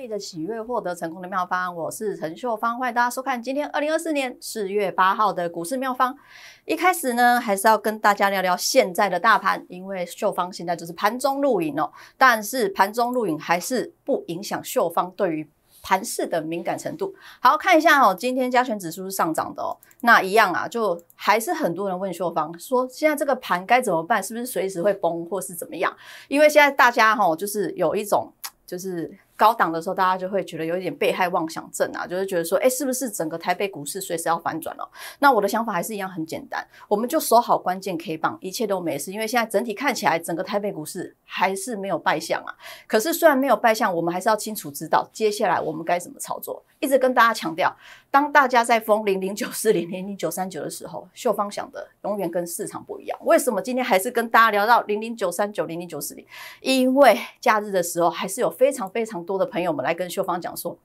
利的喜悦，获得成功的妙方。我是陈秀芳，欢迎大家收看今天二零二四年四月八号的股市妙方。一开始呢，还是要跟大家聊聊现在的大盘，因为秀芳现在就是盘中录影哦。但是盘中录影还是不影响秀芳对于盘市的敏感程度。好看一下哦，今天加权指数是上涨的哦。那一样啊，就还是很多人问秀芳说，现在这个盘该怎么办？是不是随时会崩，或是怎么样？因为现在大家哈，就是有一种。就是高档的时候，大家就会觉得有一点被害妄想症啊，就是觉得说，哎，是不是整个台北股市随时要反转了？那我的想法还是一样很简单，我们就守好关键 K 棒，一切都没事。因为现在整体看起来，整个台北股市还是没有败相啊。可是虽然没有败相，我们还是要清楚知道接下来我们该怎么操作。一直跟大家强调，当大家在封零零九四零零零九三九的时候，秀芳想的永远跟市场不一样。为什么今天还是跟大家聊到零零九三九零零九四零？因为假日的时候，还是有非常非常多的朋友们来跟秀芳讲说。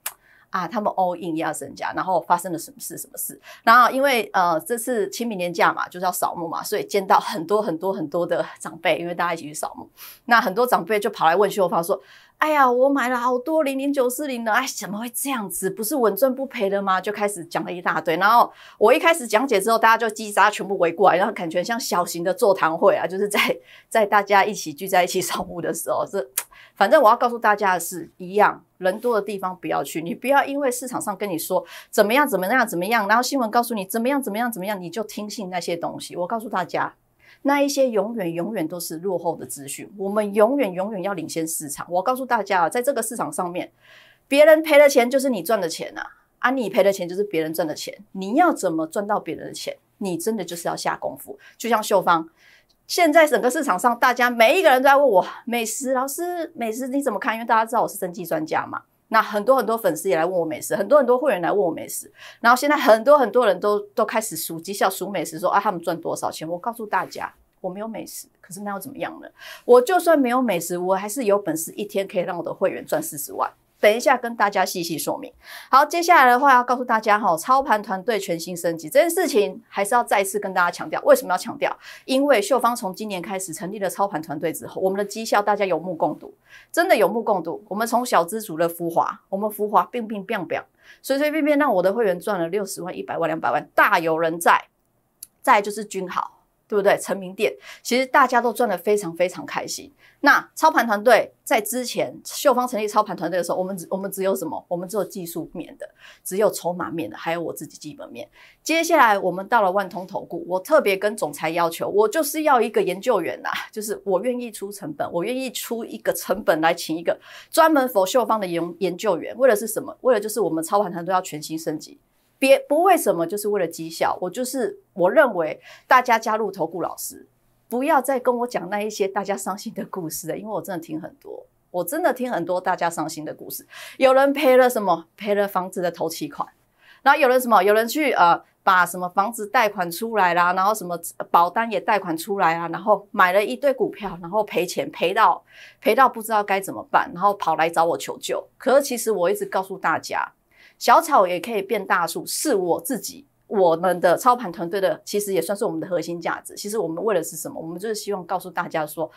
啊，他们 all in 要身家，然后发生了什么事？什么事？然后因为呃，这次清明年假嘛，就是要扫墓嘛，所以见到很多很多很多的长辈，因为大家一起去扫墓。那很多长辈就跑来问秀芳说：“哎呀，我买了好多零零九四零的，哎，怎么会这样子？不是稳赚不赔的吗？”就开始讲了一大堆。然后我一开始讲解之后，大家就叽喳全部围过来，然后感觉像小型的座谈会啊，就是在在大家一起聚在一起扫墓的时候，这。反正我要告诉大家的是，一样人多的地方不要去。你不要因为市场上跟你说怎么样怎么样怎么样，然后新闻告诉你怎么样怎么样怎么样，你就听信那些东西。我告诉大家，那一些永远永远都是落后的资讯。我们永远永远要领先市场。我告诉大家啊，在这个市场上面，别人赔的钱就是你赚的钱啊，啊，你赔的钱就是别人赚的钱。你要怎么赚到别人的钱？你真的就是要下功夫。就像秀芳。现在整个市场上，大家每一个人都在问我美食老师，美食你怎么看？因为大家知道我是生计专家嘛。那很多很多粉丝也来问我美食，很多很多会员来问我美食。然后现在很多很多人都都开始数绩效、数美食，说啊他们赚多少钱。我告诉大家，我没有美食，可是那又怎么样呢？我就算没有美食，我还是有本事一天可以让我的会员赚四十万。等一下，跟大家细细说明。好，接下来的话要告诉大家哈，操盘团队全新升级这件事情，还是要再次跟大家强调。为什么要强调？因为秀芳从今年开始成立了操盘团队之后，我们的绩效大家有目共睹，真的有目共睹。我们从小资主的浮华，我们浮华并并并并，随随便便让我的会员赚了六十万、一百万、两百万，大有人在。再就是君豪。对不对？成名店其实大家都赚得非常非常开心。那操盘团队在之前秀芳成立操盘团队的时候，我们只我们只有什么？我们只有技术面的，只有筹码面的，还有我自己基本面。接下来我们到了万通投顾，我特别跟总裁要求，我就是要一个研究员呐，就是我愿意出成本，我愿意出一个成本来请一个专门否秀芳的研研究员。为了是什么？为了就是我们操盘团队要全新升级。别不为什么，就是为了绩效。我就是我认为大家加入投顾老师，不要再跟我讲那一些大家伤心的故事了，因为我真的听很多，我真的听很多大家伤心的故事。有人赔了什么？赔了房子的头期款，然后有人什么？有人去呃把什么房子贷款出来啦，然后什么保单也贷款出来啊，然后买了一堆股票，然后赔钱赔到赔到不知道该怎么办，然后跑来找我求救。可是其实我一直告诉大家。小草也可以变大树，是我自己我们的操盘团队的，其实也算是我们的核心价值。其实我们为的是什么？我们就是希望告诉大家说，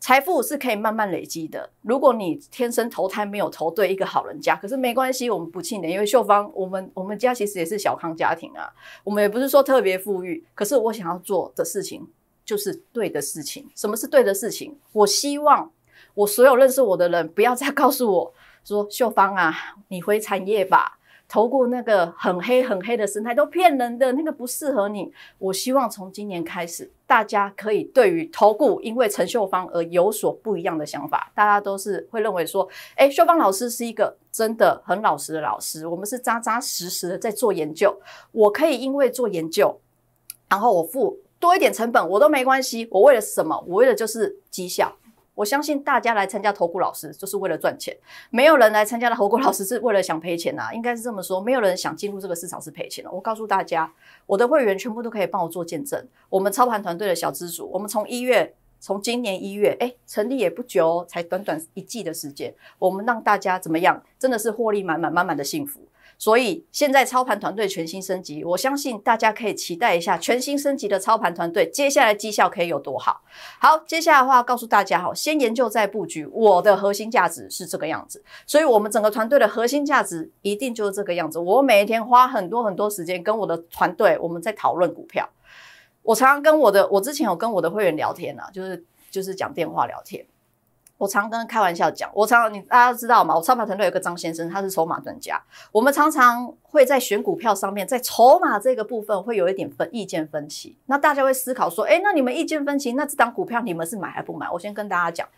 财富是可以慢慢累积的。如果你天生投胎没有投对一个好人家，可是没关系，我们不气馁，因为秀芳，我们我们家其实也是小康家庭啊，我们也不是说特别富裕。可是我想要做的事情就是对的事情。什么是对的事情？我希望我所有认识我的人不要再告诉我说，秀芳啊，你回产业吧。投顾那个很黑很黑的生态都骗人的，那个不适合你。我希望从今年开始，大家可以对于投顾因为陈秀芳而有所不一样的想法。大家都是会认为说，哎，秀芳老师是一个真的很老实的老师，我们是扎扎实实的在做研究。我可以因为做研究，然后我付多一点成本，我都没关系。我为了什么？我为了就是绩效。我相信大家来参加投顾老师就是为了赚钱，没有人来参加的投顾老师是为了想赔钱呐，应该是这么说，没有人想进入这个市场是赔钱的。我告诉大家，我的会员全部都可以帮我做见证。我们操盘团队的小资主，我们从一月，从今年一月，哎，成立也不久，才短短一季的时间，我们让大家怎么样？真的是获利满满，满满的幸福。所以现在操盘团队全新升级，我相信大家可以期待一下全新升级的操盘团队接下来绩效可以有多好。好，接下来的话告诉大家哈，先研究再布局。我的核心价值是这个样子，所以我们整个团队的核心价值一定就是这个样子。我每一天花很多很多时间跟我的团队我们在讨论股票。我常常跟我的，我之前有跟我的会员聊天啊，就是就是讲电话聊天。我常跟开玩笑讲，我常你大家知道吗？我操盘团队有个张先生，他是筹码专家。我们常常会在选股票上面，在筹码这个部分会有一点分意见分歧。那大家会思考说，哎，那你们意见分歧，那这档股票你们是买还不买？我先跟大家讲，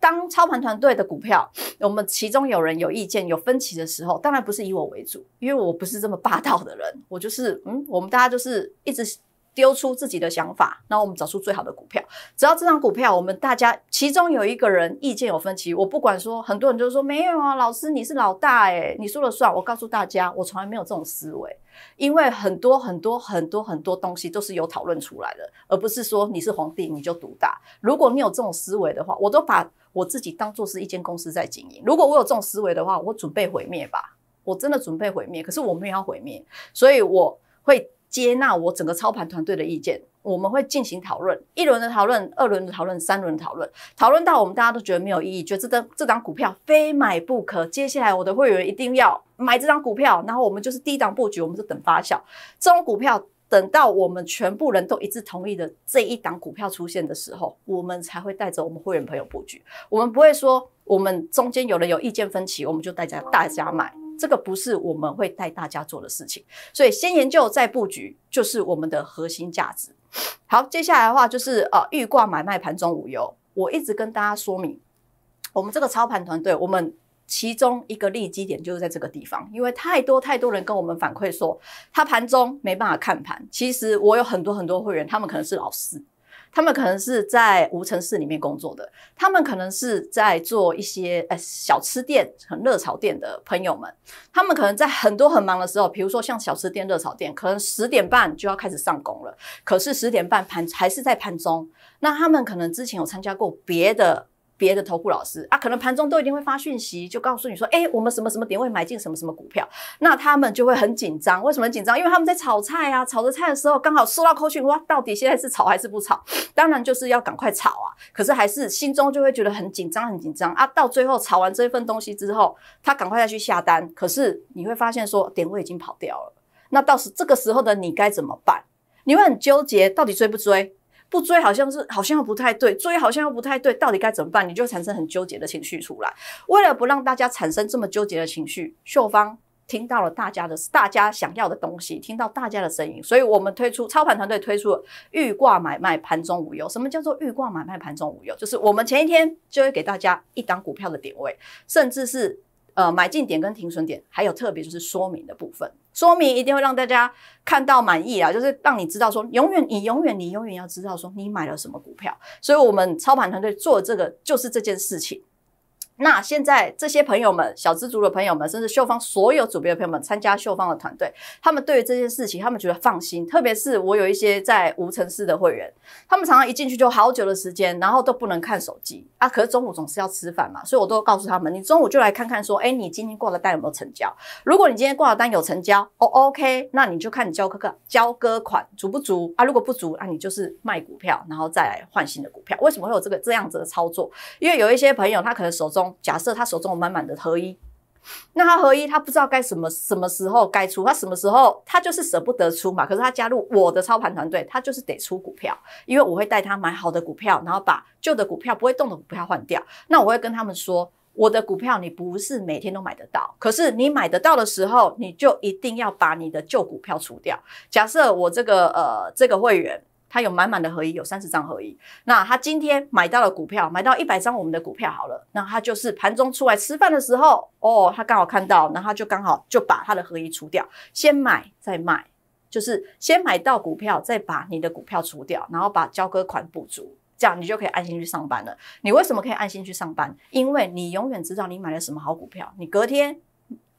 当操盘团队的股票，我们其中有人有意见有分歧的时候，当然不是以我为主，因为我不是这么霸道的人，我就是嗯，我们大家就是一直。丢出自己的想法，那我们找出最好的股票。只要这张股票，我们大家其中有一个人意见有分歧，我不管说，很多人就说没有啊，老师你是老大诶，你说了算。我告诉大家，我从来没有这种思维，因为很多很多很多很多东西都是有讨论出来的，而不是说你是皇帝你就独大。如果你有这种思维的话，我都把我自己当做是一间公司在经营。如果我有这种思维的话，我准备毁灭吧，我真的准备毁灭。可是我没有要毁灭，所以我会。接纳我整个操盘团队的意见，我们会进行讨论，一轮的讨论，二轮的讨论，三轮的讨论，讨论到我们大家都觉得没有意义，觉得这张这张股票非买不可。接下来我的会员一定要买这张股票，然后我们就是低档布局，我们就等发酵。这种股票等到我们全部人都一致同意的这一档股票出现的时候，我们才会带着我们会员朋友布局。我们不会说我们中间有人有意见分歧，我们就大家大家买。这个不是我们会带大家做的事情，所以先研究再布局就是我们的核心价值。好，接下来的话就是呃预挂买卖盘中无忧。我一直跟大家说明，我们这个操盘团队，我们其中一个利基点就是在这个地方，因为太多太多人跟我们反馈说，他盘中没办法看盘。其实我有很多很多会员，他们可能是老师。他们可能是在无尘室里面工作的，他们可能是在做一些呃小吃店、很热炒店的朋友们，他们可能在很多很忙的时候，比如说像小吃店、热炒店，可能十点半就要开始上工了，可是十点半盘还是在盘中，那他们可能之前有参加过别的。别的投顾老师啊，可能盘中都一定会发讯息，就告诉你说，哎，我们什么什么点位买进什么什么股票，那他们就会很紧张。为什么很紧张？因为他们在炒菜啊，炒着菜的时候刚好收到扣讯，哇，到底现在是炒还是不炒？当然就是要赶快炒啊。可是还是心中就会觉得很紧张，很紧张啊。到最后炒完这份东西之后，他赶快再去下单，可是你会发现说点位已经跑掉了。那到时这个时候的你该怎么办？你会很纠结，到底追不追？不追好像是好像又不太对，追好像又不太对，到底该怎么办？你就产生很纠结的情绪出来。为了不让大家产生这么纠结的情绪，秀芳听到了大家的大家想要的东西，听到大家的声音，所以我们推出操盘团队推出了预挂买卖盘中无忧。什么叫做预挂买卖盘中无忧？就是我们前一天就会给大家一档股票的点位，甚至是。呃，买进点跟停损点，还有特别就是说明的部分，说明一定会让大家看到满意啊，就是让你知道说，永远你永远你永远要知道说你买了什么股票，所以我们操盘团队做这个就是这件事情。那现在这些朋友们，小资族的朋友们，甚至秀芳所有组别的朋友们参加秀芳的团队，他们对于这件事情，他们觉得放心。特别是我有一些在无尘室的会员，他们常常一进去就好久的时间，然后都不能看手机啊。可是中午总是要吃饭嘛，所以我都告诉他们，你中午就来看看，说，哎，你今天挂的单有没有成交？如果你今天挂的单有成交，哦，OK，那你就看你交割交割款足不足啊？如果不足，那你就是卖股票，然后再来换新的股票。为什么会有这个这样子的操作？因为有一些朋友他可能手中。假设他手中有满满的合一，那他合一，他不知道该什么什么时候该出，他什么时候他就是舍不得出嘛。可是他加入我的操盘团队，他就是得出股票，因为我会带他买好的股票，然后把旧的股票不会动的股票换掉。那我会跟他们说，我的股票你不是每天都买得到，可是你买得到的时候，你就一定要把你的旧股票除掉。假设我这个呃这个会员。他有满满的合一，有三十张合一。那他今天买到了股票，买到一百张我们的股票好了。那他就是盘中出来吃饭的时候，哦，他刚好看到，那他就刚好就把他的合一除掉，先买再卖，就是先买到股票，再把你的股票除掉，然后把交割款补足，这样你就可以安心去上班了。你为什么可以安心去上班？因为你永远知道你买了什么好股票，你隔天。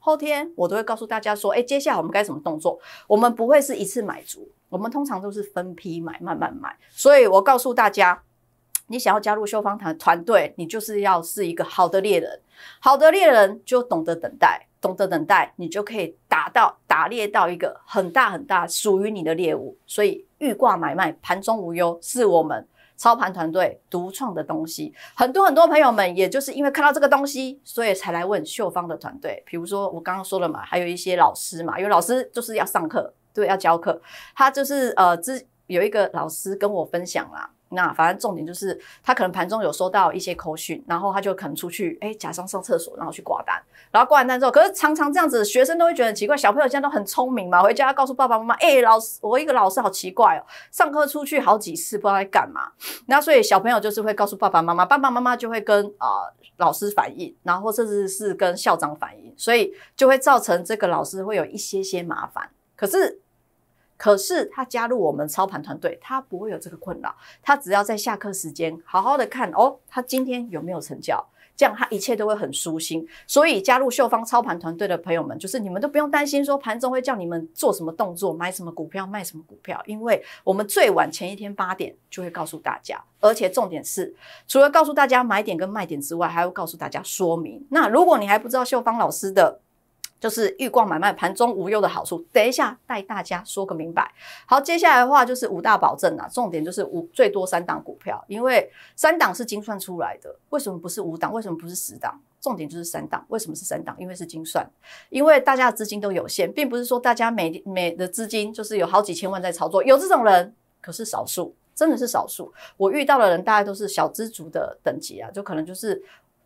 后天我都会告诉大家说，哎，接下来我们该怎么动作？我们不会是一次买足，我们通常都是分批买，慢慢买。所以我告诉大家，你想要加入修方团团队，你就是要是一个好的猎人。好的猎人就懂得等待，懂得等待，你就可以打到打猎到一个很大很大属于你的猎物。所以预挂买卖，盘中无忧，是我们操盘团队独创的东西。很多很多朋友们，也就是因为看到这个东西，所以才来问秀芳的团队。比如说我刚刚说了嘛，还有一些老师嘛，因为老师就是要上课，对，要教课，他就是呃，之有一个老师跟我分享啦。那反正重点就是，他可能盘中有收到一些口讯，然后他就可能出去，哎，假装上厕所，然后去挂单，然后挂完单之后，可是常常这样子，学生都会觉得很奇怪。小朋友现在都很聪明嘛，回家要告诉爸爸妈妈，哎，老师，我一个老师好奇怪哦，上课出去好几次，不知道在干嘛。那所以小朋友就是会告诉爸爸妈妈，爸爸妈妈就会跟啊老师反映，然后甚至是跟校长反映，所以就会造成这个老师会有一些些麻烦。可是。可是他加入我们操盘团队，他不会有这个困扰。他只要在下课时间好好的看哦，他今天有没有成交，这样他一切都会很舒心。所以加入秀芳操盘团队的朋友们，就是你们都不用担心说盘中会叫你们做什么动作，买什么股票，卖什么股票，因为我们最晚前一天八点就会告诉大家。而且重点是，除了告诉大家买点跟卖点之外，还会告诉大家说明。那如果你还不知道秀芳老师的，就是预光买卖盘中无忧的好处，等一下带大家说个明白。好，接下来的话就是五大保证啊，重点就是五最多三档股票，因为三档是精算出来的，为什么不是五档？为什么不是十档？重点就是三档，为什么是三档？因为是精算，因为大家的资金都有限，并不是说大家每每的资金就是有好几千万在操作，有这种人，可是少数，真的是少数。我遇到的人大概都是小资族的等级啊，就可能就是。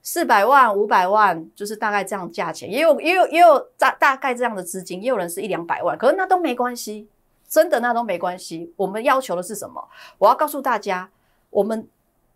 四百万、五百万，就是大概这样价钱，也有也有也有大大概这样的资金，也有人是一两百万，可是那都没关系，真的那都没关系。我们要求的是什么？我要告诉大家，我们。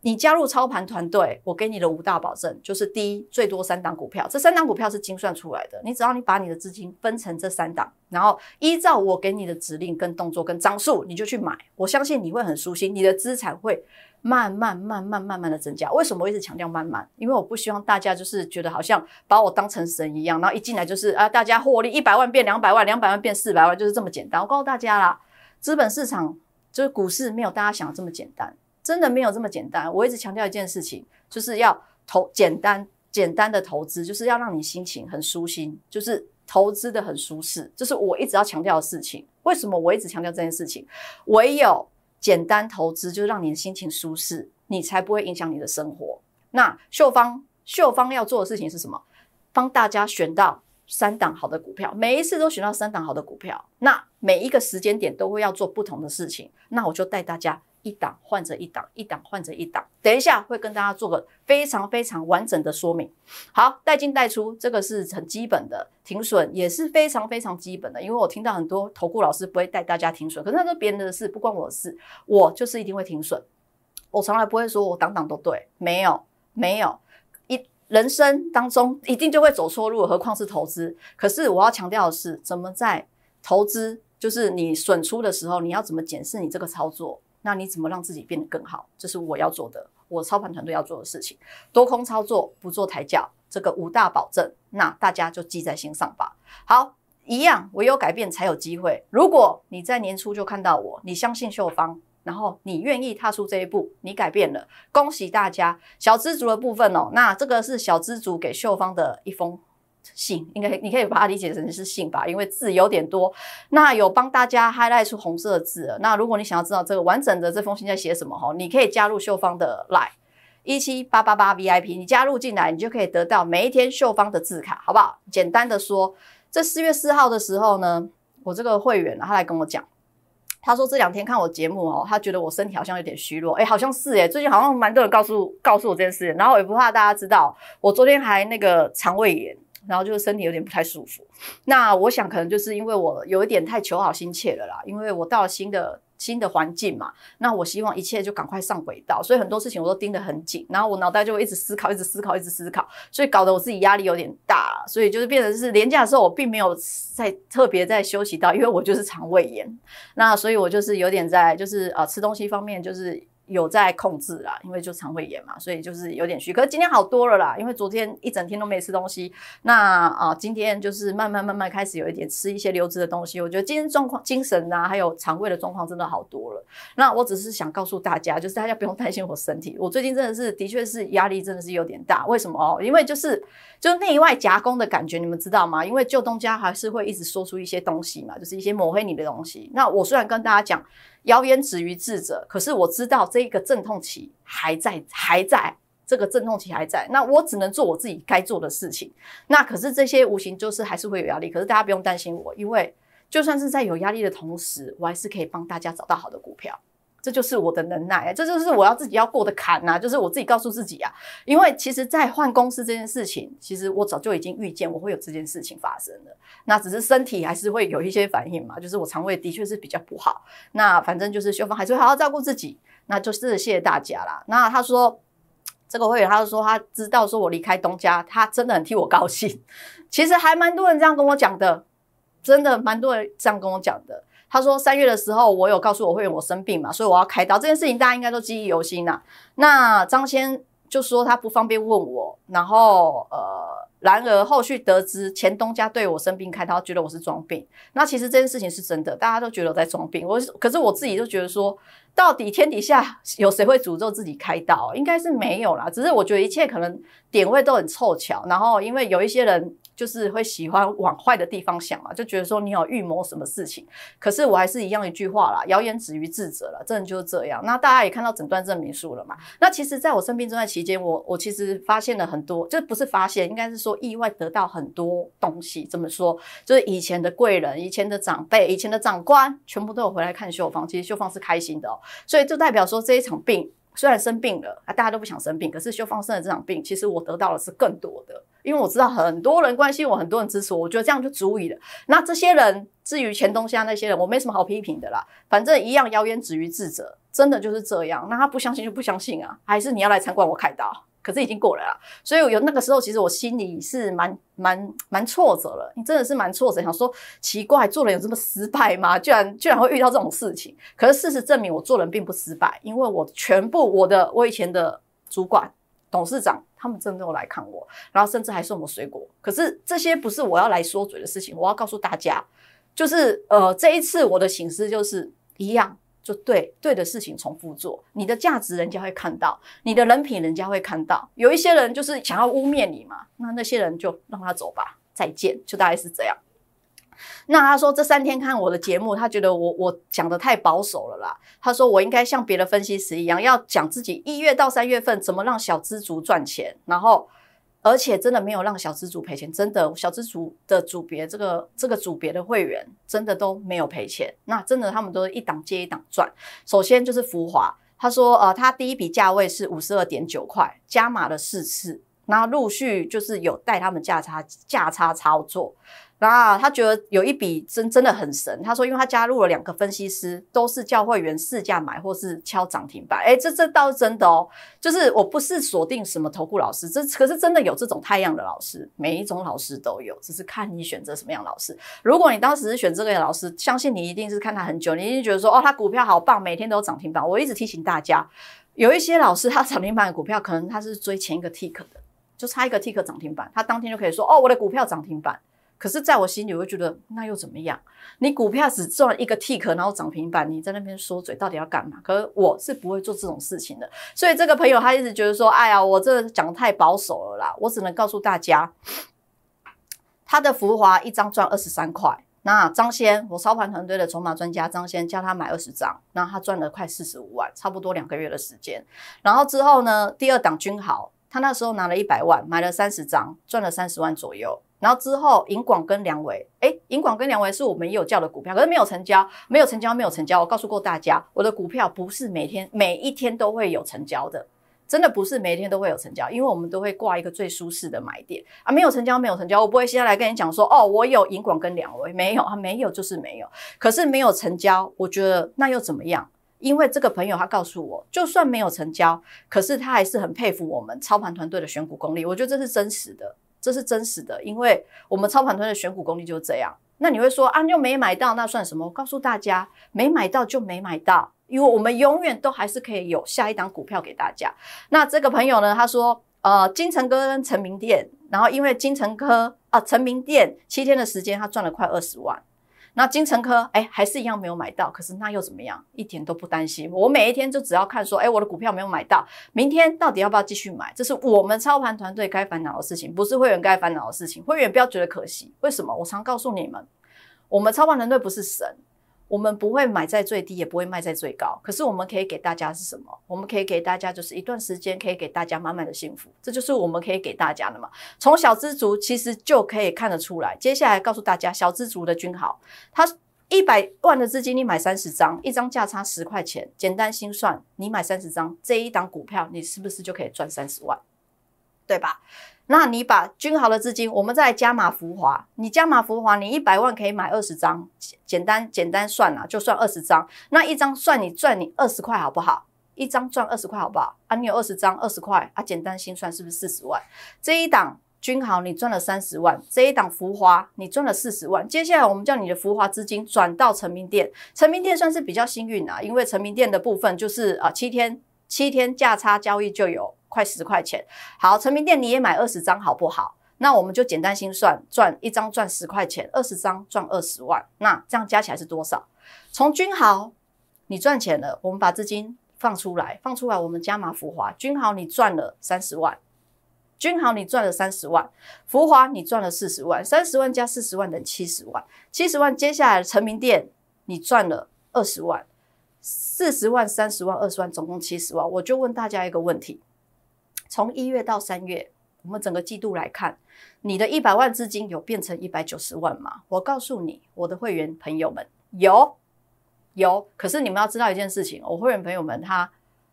你加入操盘团队，我给你的五大保证就是：第一，最多三档股票，这三档股票是精算出来的。你只要你把你的资金分成这三档，然后依照我给你的指令、跟动作、跟张数，你就去买。我相信你会很舒心，你的资产会慢慢、慢慢、慢慢的增加。为什么我一直强调慢慢？因为我不希望大家就是觉得好像把我当成神一样，然后一进来就是啊，大家获利一百万变两百万，两百万变四百万，就是这么简单。我告诉大家啦，资本市场就是股市没有大家想的这么简单。真的没有这么简单。我一直强调一件事情，就是要投简单简单的投资，就是要让你心情很舒心，就是投资的很舒适，这是我一直要强调的事情。为什么我一直强调这件事情？唯有简单投资，就让你的心情舒适，你才不会影响你的生活。那秀芳秀芳要做的事情是什么？帮大家选到三档好的股票，每一次都选到三档好的股票。那每一个时间点都会要做不同的事情。那我就带大家。一档换着一档，一档换着一档。等一下会跟大家做个非常非常完整的说明。好，带进带出，这个是很基本的停损，也是非常非常基本的。因为我听到很多投顾老师不会带大家停损，可是那是别人的事，不关我的事。我就是一定会停损，我从来不会说我档档都对，没有没有。一人生当中一定就会走错路，何况是投资。可是我要强调的是，怎么在投资，就是你损出的时候，你要怎么检视你这个操作。那你怎么让自己变得更好？这是我要做的，我操盘团队要做的事情。多空操作不做抬轿，这个五大保证，那大家就记在心上吧。好，一样，唯有改变才有机会。如果你在年初就看到我，你相信秀芳，然后你愿意踏出这一步，你改变了，恭喜大家。小资族的部分哦，那这个是小资族给秀芳的一封。信应该你可以把它理解成是信吧，因为字有点多。那有帮大家 highlight 出红色的字。那如果你想要知道这个完整的这封信在写什么哈，你可以加入秀芳的 line 一七八八八 VIP，你加入进来，你就可以得到每一天秀芳的字卡，好不好？简单的说，这四月四号的时候呢，我这个会员他来跟我讲，他说这两天看我节目哦，他觉得我身体好像有点虚弱，哎，好像是哎，最近好像蛮多人告诉告诉我这件事，然后也不怕大家知道，我昨天还那个肠胃炎。然后就是身体有点不太舒服，那我想可能就是因为我有一点太求好心切了啦，因为我到了新的新的环境嘛，那我希望一切就赶快上轨道，所以很多事情我都盯得很紧，然后我脑袋就会一直思考，一直思考，一直思考，所以搞得我自己压力有点大，所以就是变成是廉价的时候我并没有在特别在休息到，因为我就是肠胃炎，那所以我就是有点在就是啊吃东西方面就是。有在控制啦，因为就肠胃炎嘛，所以就是有点虚。可是今天好多了啦，因为昨天一整天都没吃东西，那啊，今天就是慢慢慢慢开始有一点吃一些流质的东西。我觉得今天状况、精神啊，还有肠胃的状况真的好多了。那我只是想告诉大家，就是大家不用担心我身体。我最近真的是，的确是压力真的是有点大。为什么哦？因为就是就内外夹攻的感觉，你们知道吗？因为旧东家还是会一直说出一些东西嘛，就是一些抹黑你的东西。那我虽然跟大家讲。谣言止于智者，可是我知道这个阵痛期还在，还在这个阵痛期还在，那我只能做我自己该做的事情。那可是这些无形就是还是会有压力，可是大家不用担心我，因为就算是在有压力的同时，我还是可以帮大家找到好的股票。这就是我的能耐，这就是我要自己要过的坎呐，就是我自己告诉自己啊。因为其实，在换公司这件事情，其实我早就已经预见我会有这件事情发生了。那只是身体还是会有一些反应嘛，就是我肠胃的确是比较不好。那反正就是修芳还是好好照顾自己。那就是谢谢大家啦。那他说这个会员，他就说他知道说我离开东家，他真的很替我高兴。其实还蛮多人这样跟我讲的，真的蛮多人这样跟我讲的。他说三月的时候，我有告诉我会员我生病嘛，所以我要开刀这件事情，大家应该都记忆犹新呐。那张先就说他不方便问我，然后呃，然而后续得知前东家对我生病开刀，觉得我是装病。那其实这件事情是真的，大家都觉得我在装病。我可是我自己就觉得说，到底天底下有谁会诅咒自己开刀？应该是没有啦。只是我觉得一切可能点位都很凑巧，然后因为有一些人。就是会喜欢往坏的地方想嘛，就觉得说你有预谋什么事情。可是我还是一样一句话啦，谣言止于智者了，真的就是这样。那大家也看到诊断证明书了嘛？那其实在我生病这段期间，我我其实发现了很多，就不是发现，应该是说意外得到很多东西。怎么说？就是以前的贵人、以前的长辈、以前的长官，全部都有回来看秀芳。其实秀芳是开心的，哦所以就代表说这一场病。虽然生病了啊，大家都不想生病，可是修芳生的这场病，其实我得到的是更多的，因为我知道很多人关心我，很多人支持我，我觉得这样就足以了。那这些人，至于钱东家那些人，我没什么好批评的啦，反正一样谣言止于智者，真的就是这样。那他不相信就不相信啊，还是你要来参观我开刀？可是已经过了啦，所以有那个时候，其实我心里是蛮蛮蛮挫折了。你真的是蛮挫折，想说奇怪，做人有这么失败吗？居然居然会遇到这种事情。可是事实证明，我做人并不失败，因为我全部我的我以前的主管、董事长，他们真的有来看我，然后甚至还送我水果。可是这些不是我要来说嘴的事情，我要告诉大家，就是呃，这一次我的醒思就是一样。就对对的事情重复做，你的价值人家会看到，你的人品人家会看到。有一些人就是想要污蔑你嘛，那那些人就让他走吧，再见，就大概是这样。那他说这三天看我的节目，他觉得我我讲的太保守了啦。他说我应该像别的分析师一样，要讲自己一月到三月份怎么让小资族赚钱，然后。而且真的没有让小资主赔钱，真的小资主的组别这个这个组别的会员真的都没有赔钱，那真的他们都是一档接一档赚。首先就是福华，他说呃他第一笔价位是五十二点九块，加码了四次，然后陆续就是有带他们价差价差操作。那他觉得有一笔真真的很神，他说，因为他加入了两个分析师，都是叫会员试价买或是敲涨停板，哎，这这倒是真的哦。就是我不是锁定什么投顾老师，这可是真的有这种太阳的老师，每一种老师都有，只是看你选择什么样老师。如果你当时是选这个老师，相信你一定是看他很久，你一定觉得说，哦，他股票好棒，每天都有涨停板。我一直提醒大家，有一些老师他涨停板的股票，可能他是追前一个 tick 的，就差一个 tick 涨停板，他当天就可以说，哦，我的股票涨停板。可是，在我心里，我会觉得那又怎么样？你股票只赚一个 tick，然后涨停板，你在那边说嘴，到底要干嘛？可是我是不会做这种事情的。所以这个朋友他一直觉得说：“哎呀，我这讲太保守了啦。”我只能告诉大家，他的浮华一张赚二十三块。那张先，我操盘团队的筹码专家张先叫他买二十张，那他赚了快四十五万，差不多两个月的时间。然后之后呢，第二档君豪，他那时候拿了一百万，买了三十张，赚了三十万左右。然后之后，银广跟梁伟，哎，银广跟梁伟是我们也有叫的股票，可是没有成交，没有成交，没有成交。我告诉过大家，我的股票不是每天每一天都会有成交的，真的不是每一天都会有成交，因为我们都会挂一个最舒适的买点啊，没有成交，没有成交，我不会现在来跟你讲说，哦，我有银广跟梁伟，没有啊，没有就是没有。可是没有成交，我觉得那又怎么样？因为这个朋友他告诉我，就算没有成交，可是他还是很佩服我们操盘团队的选股功力，我觉得这是真实的。这是真实的，因为我们操盘团的选股功力就是这样。那你会说啊，又没买到，那算什么？我告诉大家，没买到就没买到，因为我们永远都还是可以有下一档股票给大家。那这个朋友呢，他说，呃，金城哥跟成明店，然后因为金城科啊，成名店七天的时间，他赚了快二十万。那金城科，哎，还是一样没有买到，可是那又怎么样？一点都不担心。我每一天就只要看说，哎，我的股票没有买到，明天到底要不要继续买？这是我们操盘团队该烦恼的事情，不是会员该烦恼的事情。会员不要觉得可惜，为什么？我常告诉你们，我们操盘团队不是神。我们不会买在最低，也不会卖在最高。可是我们可以给大家是什么？我们可以给大家就是一段时间，可以给大家满满的幸福。这就是我们可以给大家的嘛。从小资族其实就可以看得出来。接下来告诉大家，小资族的君豪，他一百万的资金，你买三十张，一张价差十块钱，简单心算，你买三十张，这一档股票，你是不是就可以赚三十万？对吧？那你把均好的资金，我们再加码浮华，你加码浮华，你一百万可以买二十张，简单简单算啊，就算二十张，那一张算你赚你二十块好不好？一张赚二十块好不好？啊，你有二十张，二十块啊，简单心算是不是四十万？这一档均好你赚了三十万，这一档浮华你赚了四十万。接下来我们叫你的浮华资金转到成名店，成名店算是比较幸运啊，因为成名店的部分就是啊七天七天价差交易就有。快十块钱，好，成名店你也买二十张好不好？那我们就简单心算，赚一张赚十块钱，二十张赚二十万，那这样加起来是多少？从君豪你赚钱了，我们把资金放出来，放出来我们加码浮华，君豪你赚了三十万，君豪你赚了三十万，浮华你赚了四十万，三十万加四十万等于七十万，七十万接下来成名店你赚了二十万，四十万、三十万、二十万，总共七十万，我就问大家一个问题。从一月到三月，我们整个季度来看，你的一百万资金有变成一百九十万吗？我告诉你，我的会员朋友们有有，可是你们要知道一件事情，我会员朋友们他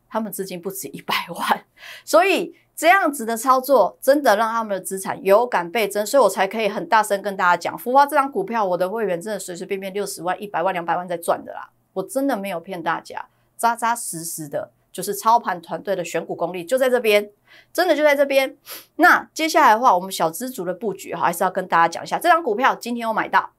他们资金不止一百万，所以这样子的操作真的让他们的资产有感倍增，所以我才可以很大声跟大家讲，福华这张股票，我的会员真的随随便便六十万、一百万、两百万在赚的啦，我真的没有骗大家，扎扎实实的。就是操盘团队的选股功力就在这边，真的就在这边。那接下来的话，我们小资族的布局哈，还是要跟大家讲一下。这张股票今天有买到，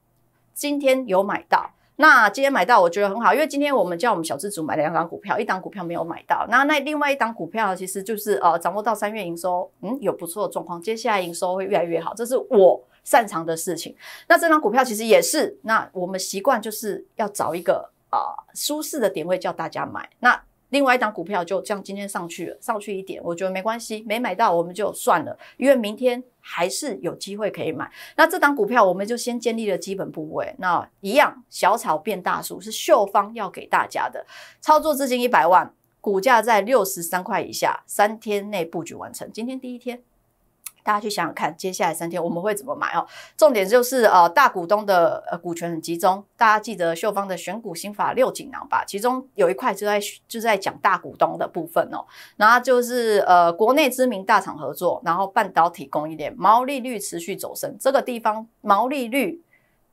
今天有买到。那今天买到，我觉得很好，因为今天我们叫我们小资族买了两档股票，一档股票没有买到。那那另外一档股票其实就是呃，掌握到三月营收，嗯，有不错的状况，接下来营收会越来越好，这是我擅长的事情。那这张股票其实也是，那我们习惯就是要找一个啊舒适的点位叫大家买。那另外一档股票就这样今天上去了，上去一点，我觉得没关系，没买到我们就算了，因为明天还是有机会可以买。那这档股票我们就先建立了基本部位，那一样小草变大树是秀芳要给大家的操作资金一百万，股价在六十三块以下，三天内布局完成，今天第一天。大家去想想看，接下来三天我们会怎么买哦？重点就是呃，大股东的呃股权很集中，大家记得秀芳的选股心法六锦囊吧？其中有一块就在就在讲大股东的部分哦。然后就是呃，国内知名大厂合作，然后半导体供应链毛利率持续走升，这个地方毛利率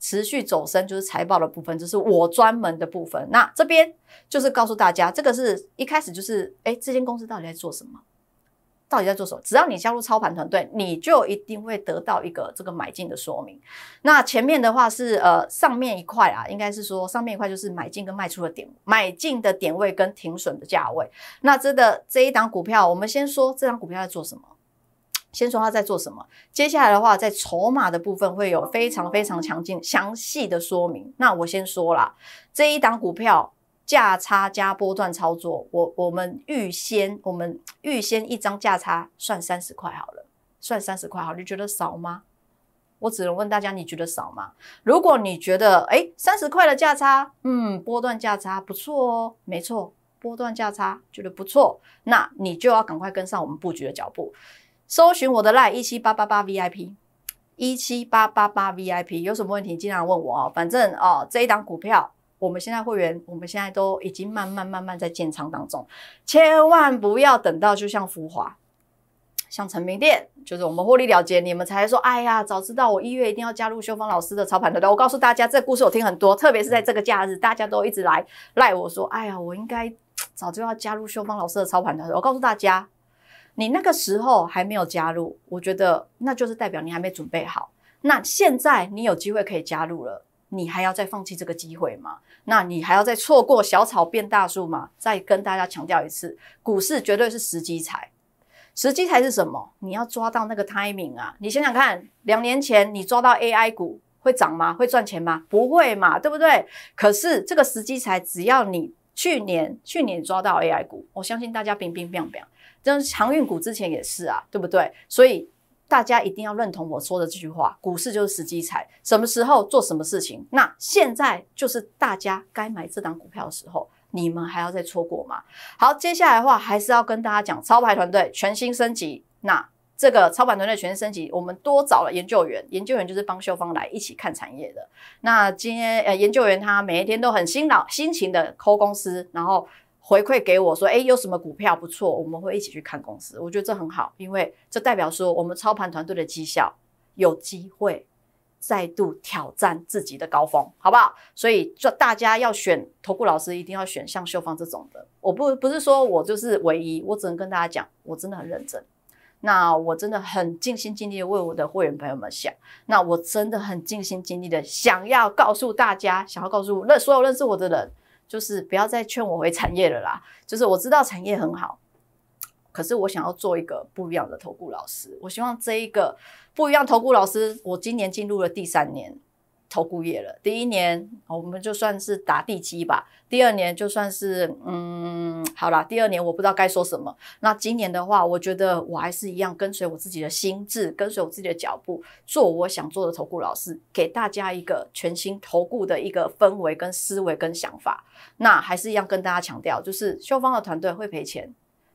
持续走升就是财报的部分，就是我专门的部分。那这边就是告诉大家，这个是一开始就是哎，这间公司到底在做什么？到底在做什么？只要你加入操盘团队，你就一定会得到一个这个买进的说明。那前面的话是呃上面一块啊，应该是说上面一块就是买进跟卖出的点，买进的点位跟停损的价位。那这个这一档股票，我们先说这档股票在做什么？先说它在做什么？接下来的话，在筹码的部分会有非常非常强劲详细的说明。那我先说啦，这一档股票。价差加波段操作，我我们预先我们预先一张价差算三十块好了，算三十块好，你觉得少吗？我只能问大家，你觉得少吗？如果你觉得哎三十块的价差，嗯，波段价差不错哦，没错，波段价差觉得不错，那你就要赶快跟上我们布局的脚步，搜寻我的 line 一七八八八 VIP 一七八八八 VIP，有什么问题尽量问我哦，反正哦这一档股票。我们现在会员，我们现在都已经慢慢慢慢在建仓当中，千万不要等到就像浮华、像成名店，就是我们获利了结，你们才说，哎呀，早知道我一月一定要加入修芳老师的操盘团队。我告诉大家，这故事我听很多，特别是在这个假日，大家都一直来赖我说，哎呀，我应该早就要加入修芳老师的操盘团队。我告诉大家，你那个时候还没有加入，我觉得那就是代表你还没准备好。那现在你有机会可以加入了。你还要再放弃这个机会吗？那你还要再错过小草变大树吗？再跟大家强调一次，股市绝对是时机财。时机财是什么？你要抓到那个 timing 啊！你想想看，两年前你抓到 AI 股会涨吗？会赚钱吗？不会嘛，对不对？可是这个时机财，只要你去年去年抓到 AI 股，我相信大家冰冰冰冰，这航运股之前也是啊，对不对？所以。大家一定要认同我说的这句话：股市就是时机财，什么时候做什么事情。那现在就是大家该买这档股票的时候，你们还要再错过吗？好，接下来的话还是要跟大家讲，操盘团队全新升级。那这个操盘团队全新升级，我们多找了研究员，研究员就是帮秀芳来一起看产业的。那今天呃，研究员他每一天都很辛劳、辛勤的抠公司，然后。回馈给我说，哎，有什么股票不错，我们会一起去看公司。我觉得这很好，因为这代表说我们操盘团队的绩效有机会再度挑战自己的高峰，好不好？所以就大家要选投顾老师，一定要选像秀芳这种的。我不不是说我就是唯一，我只能跟大家讲，我真的很认真。那我真的很尽心尽力的为我的会员朋友们想，那我真的很尽心尽力的想要告诉大家，想要告诉认所有认识我的人。就是不要再劝我回产业了啦。就是我知道产业很好，可是我想要做一个不一样的投顾老师。我希望这一个不一样投顾老师，我今年进入了第三年。投顾业了，第一年我们就算是打地基吧，第二年就算是嗯，好了，第二年我不知道该说什么。那今年的话，我觉得我还是一样跟随我自己的心智，跟随我自己的脚步，做我想做的投顾老师，给大家一个全新投顾的一个氛围、跟思维、跟想法。那还是一样跟大家强调，就是秀芳的团队会赔钱，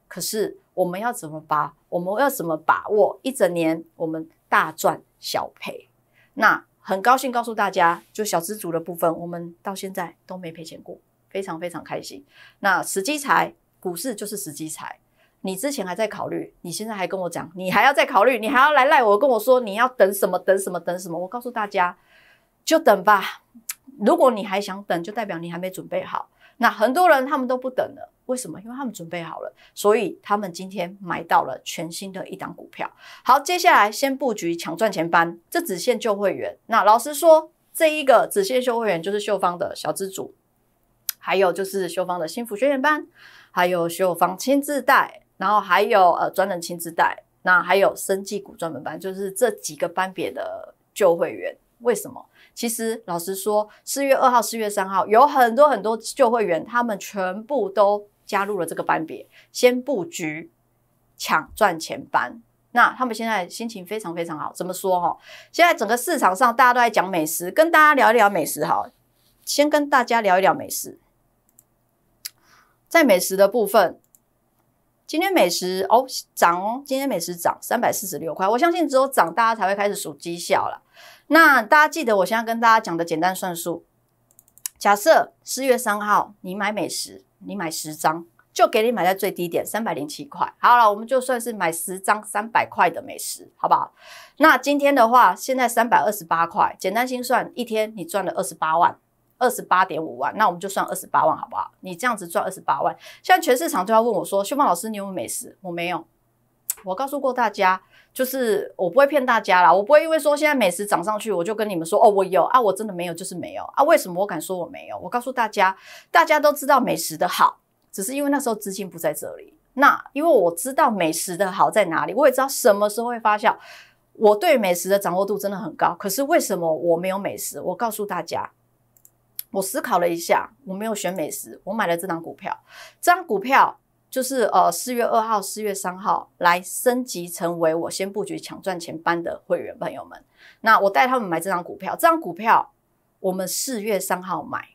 可是我们要怎么把我们要怎么把握一整年我们大赚小赔？那。很高兴告诉大家，就小资族的部分，我们到现在都没赔钱过，非常非常开心。那时机财，股市就是时机财。你之前还在考虑，你现在还跟我讲，你还要再考虑，你还要来赖我，跟我说你要等什么，等什么，等什么？我告诉大家，就等吧。如果你还想等，就代表你还没准备好。那很多人他们都不等了，为什么？因为他们准备好了，所以他们今天买到了全新的一档股票。好，接下来先布局抢赚钱班，这只限旧会员。那老实说，这一个只限旧会员就是秀芳的小资主，还有就是秀芳的幸福学员班，还有秀芳亲自带，然后还有呃专人亲自带，那还有生技股专门班，就是这几个班别的旧会员。为什么？其实老实说，四月二号、四月三号有很多很多旧会员，他们全部都加入了这个班别，先布局抢赚钱班。那他们现在心情非常非常好。怎么说哈？现在整个市场上大家都在讲美食，跟大家聊一聊美食哈。先跟大家聊一聊美食，在美食的部分，今天美食哦涨哦，今天美食涨三百四十六块。我相信只有涨，大家才会开始数绩效了。那大家记得我现在跟大家讲的简单算术。假设四月三号你买美食，你买十张，就给你买在最低点三百零七块。好了，我们就算是买十张三百块的美食，好不好？那今天的话，现在三百二十八块，简单心算，一天你赚了二十八万，二十八点五万，那我们就算二十八万，好不好？你这样子赚二十八万，现在全市场都要问我说：“秀芳老师，你有没有美食？”我没有。我告诉过大家。就是我不会骗大家啦，我不会因为说现在美食涨上去，我就跟你们说哦，我有啊，我真的没有，就是没有啊。为什么我敢说我没有？我告诉大家，大家都知道美食的好，只是因为那时候资金不在这里。那因为我知道美食的好在哪里，我也知道什么时候会发酵。我对美食的掌握度真的很高，可是为什么我没有美食？我告诉大家，我思考了一下，我没有选美食，我买了这张股票，这张股票。就是呃四月二号、四月三号来升级成为我先布局抢赚钱班的会员朋友们，那我带他们买这张股票，这张股票我们四月三号买，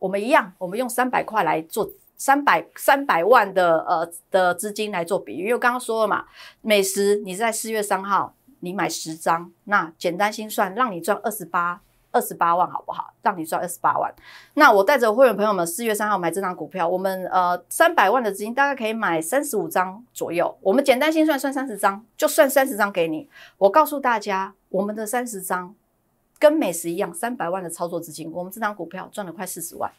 我们一样，我们用三百块来做三百三百万的呃的资金来做比喻，因为刚刚说了嘛，美食你在四月三号你买十张，那简单心算让你赚二十八。二十八万好不好？让你赚二十八万。那我带着会员朋友们四月三号买这张股票，我们呃三百万的资金大概可以买三十五张左右。我们简单心算算三十张，就算三十张给你。我告诉大家，我们的三十张跟美食一样，三百万的操作资金，我们这张股票赚了快四十万，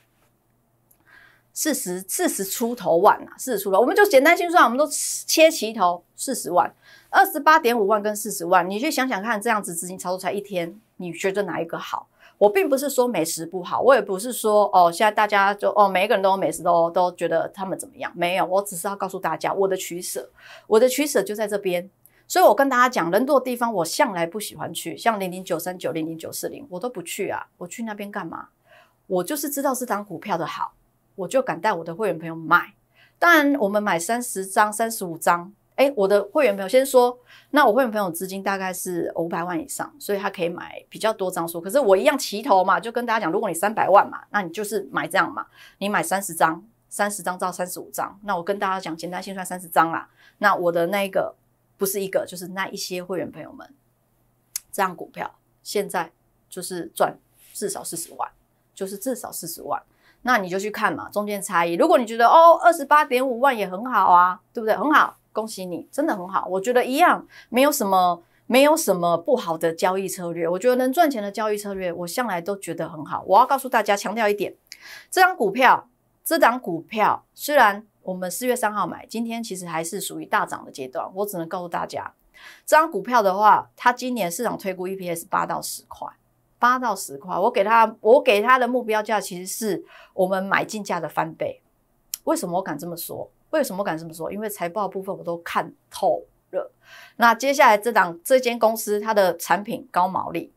四十四十出头万啊，四十出头，我们就简单心算，我们都切齐头四十万，二十八点五万跟四十万，你去想想看，这样子资金操作才一天。你觉得哪一个好？我并不是说美食不好，我也不是说哦，现在大家就哦，每一个人都有美食都都觉得他们怎么样？没有，我只是要告诉大家我的取舍，我的取舍就在这边。所以我跟大家讲，人多的地方我向来不喜欢去，像零零九三九、零零九四零，我都不去啊。我去那边干嘛？我就是知道这张股票的好，我就敢带我的会员朋友买。当然，我们买三十张、三十五张。哎，我的会员朋友先说，那我会员朋友资金大概是五百万以上，所以他可以买比较多张数。可是我一样齐头嘛，就跟大家讲，如果你三百万嘛，那你就是买这样嘛，你买三十张，三十张到三十五张。那我跟大家讲，简单先算三十张啦。那我的那个不是一个，就是那一些会员朋友们，这样股票现在就是赚至少四十万，就是至少四十万。那你就去看嘛，中间差异。如果你觉得哦，二十八点五万也很好啊，对不对？很好。恭喜你，真的很好。我觉得一样，没有什么，没有什么不好的交易策略。我觉得能赚钱的交易策略，我向来都觉得很好。我要告诉大家，强调一点，这张股票，这张股票虽然我们四月三号买，今天其实还是属于大涨的阶段。我只能告诉大家，这张股票的话，它今年市场推估 EPS 八到十块，八到十块。我给它，我给它的目标价其实是我们买进价的翻倍。为什么我敢这么说？为什么敢这么说？因为财报部分我都看透了。那接下来这档这间公司它的产品高毛利，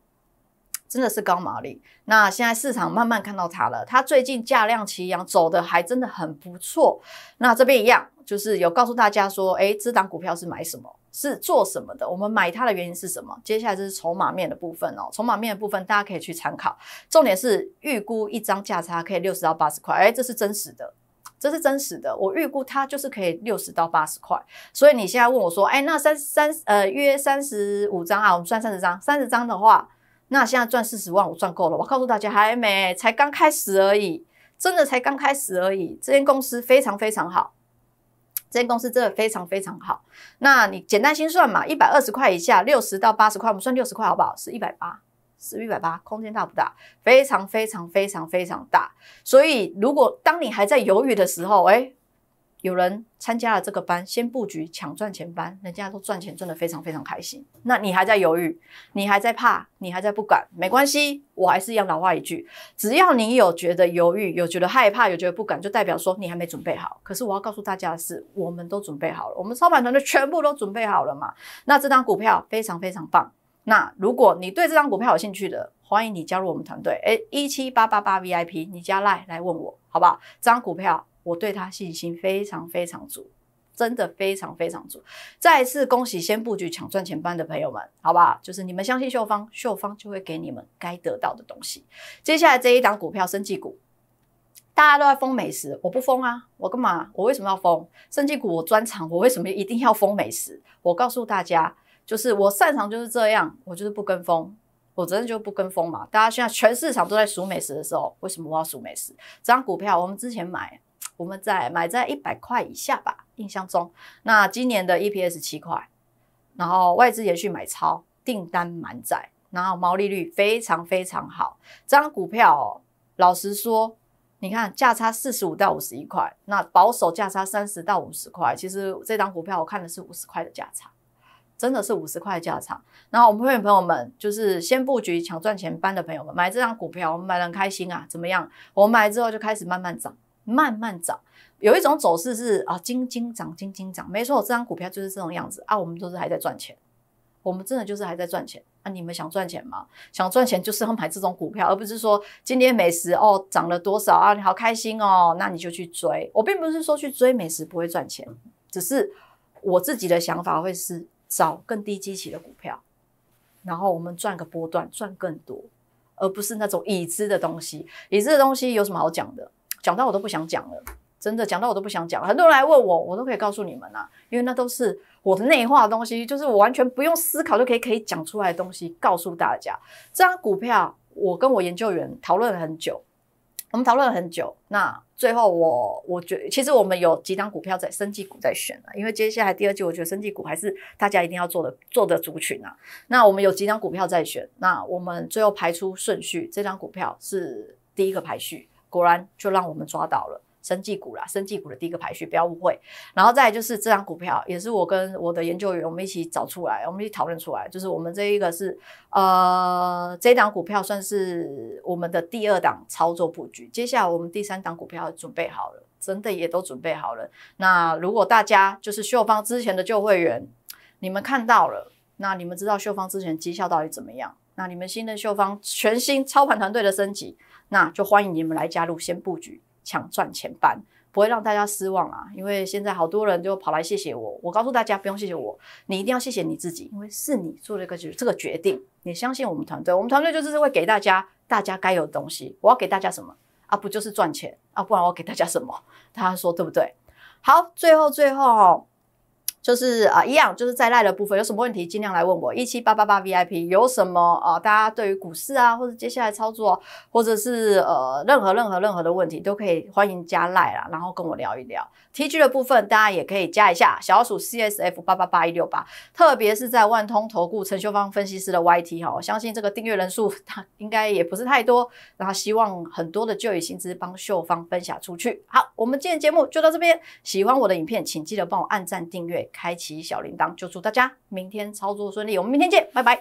真的是高毛利。那现在市场慢慢看到它了，它最近价量齐扬，走的还真的很不错。那这边一样，就是有告诉大家说，哎，这档股票是买什么，是做什么的？我们买它的原因是什么？接下来这是筹码面的部分哦，筹码面的部分大家可以去参考。重点是预估一张价差可以六十到八十块，哎，这是真实的。这是真实的，我预估它就是可以六十到八十块，所以你现在问我说，哎，那三三呃约三十五张啊，我们算三十张，三十张的话，那现在赚四十万，我赚够了。我告诉大家，还没，才刚开始而已，真的才刚开始而已。这间公司非常非常好，这间公司真的非常非常好。那你简单心算嘛，一百二十块以下，六十到八十块，我们算六十块好不好？是一百八。是一百八，空间大不大？非常非常非常非常大。所以，如果当你还在犹豫的时候，哎，有人参加了这个班，先布局抢赚钱班，人家都赚钱赚的非常非常开心。那你还在犹豫，你还在怕，你还在不敢，没关系，我还是一样老话一句，只要你有觉得犹豫，有觉得害怕，有觉得不敢，就代表说你还没准备好。可是我要告诉大家的是，我们都准备好了，我们操盘团队全部都准备好了嘛。那这张股票非常非常棒。那如果你对这张股票有兴趣的，欢迎你加入我们团队。哎，一七八八八 VIP，你加赖来问我，好不好？这张股票我对它信心非常非常足，真的非常非常足。再一次恭喜先布局抢赚钱班的朋友们，好不好？就是你们相信秀芳，秀芳就会给你们该得到的东西。接下来这一档股票，生技股，大家都在封美食，我不封啊，我干嘛？我为什么要封生技股？我专长，我为什么一定要封美食？我告诉大家。就是我擅长就是这样，我就是不跟风，我真的就不跟风嘛。大家现在全市场都在数美食的时候，为什么我要数美食？这张股票我们之前买，我们在买在一百块以下吧，印象中。那今年的 EPS 七块，然后外资延续买超，订单满载，然后毛利率非常非常好。这张股票，老实说，你看价差四十五到五十一块，那保守价差三十到五十块，其实这张股票我看的是五十块的价差。真的是五十块价差，然后我们会员朋友们就是先布局抢赚钱班的朋友们买这张股票，我们买的很开心啊，怎么样？我们买之后就开始慢慢涨，慢慢涨，有一种走势是啊，金金涨，金金涨，没错，这张股票就是这种样子啊，我们都是还在赚钱，我们真的就是还在赚钱啊！你们想赚钱吗？想赚钱就是要买这种股票，而不是说今天美食哦涨了多少啊，你好开心哦，那你就去追。我并不是说去追美食不会赚钱，只是我自己的想法会是。找更低基期的股票，然后我们赚个波段，赚更多，而不是那种已知的东西。已知的东西有什么好讲的？讲到我都不想讲了，真的讲到我都不想讲。很多人来问我，我都可以告诉你们啊，因为那都是我的内化的东西，就是我完全不用思考就可以可以讲出来的东西，告诉大家。这张股票，我跟我研究员讨论了很久。我们讨论了很久，那最后我我觉得，其实我们有几张股票在生技股在选啊，因为接下来第二季，我觉得生技股还是大家一定要做的做的族群啊。那我们有几张股票在选，那我们最后排出顺序，这张股票是第一个排序，果然就让我们抓到了。生技股啦，生技股的第一个排序，不要误会。然后再就是这张股票，也是我跟我的研究员我们一起找出来，我们一起讨论出来，就是我们这一个是呃，这档股票算是我们的第二档操作布局。接下来我们第三档股票准备好了，真的也都准备好了。那如果大家就是秀芳之前的旧会员，你们看到了，那你们知道秀芳之前绩效到底怎么样？那你们新的秀芳全新操盘团队的升级，那就欢迎你们来加入，先布局抢赚钱班，不会让大家失望啊！因为现在好多人就跑来谢谢我，我告诉大家不用谢谢我，你一定要谢谢你自己，因为是你做了一个决这个决定，你相信我们团队，我们团队就是会给大家大家该有的东西。我要给大家什么啊？不就是赚钱啊？不然我给大家什么？大家说对不对？好，最后最后。就是啊，一样，就是在赖的部分有什么问题，尽量来问我。一七八八八 VIP 有什么啊？大家对于股市啊，或者接下来操作，或者是呃任何任何任何的问题，都可以欢迎加赖啦，然后跟我聊一聊。T G 的部分，大家也可以加一下小鼠 C S F 八八八一六八，特别是在万通投顾陈秀芳分析师的 Y T 哈，我相信这个订阅人数他应该也不是太多，然后希望很多的就业薪资帮秀芳分享出去。好，我们今天节目就到这边，喜欢我的影片，请记得帮我按赞订阅。开启小铃铛，就祝大家明天操作顺利。我们明天见，拜拜。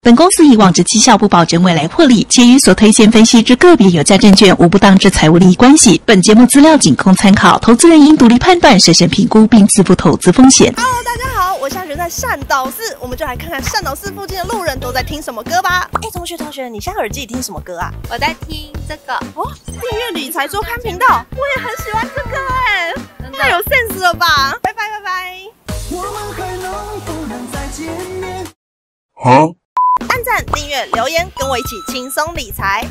本公司以往之绩效不保证未来获利，且与所推荐分析之个别有价证券无不当之财务利益关系。本节目资料仅供参考，投资人应独立判断、审慎评估并自负投资风险。Hello，大家好，我现在在善导寺，我们就来看看善导寺附近的路人都在听什么歌吧。哎，同学，同学，你现在耳机里听什么歌啊？我在听这个哦，订阅理财周刊频道，我也很喜欢这个哎，太有 sense 了吧！拜拜拜拜。我们还能不能再见面？好，按赞、订阅、留言，跟我一起轻松理财。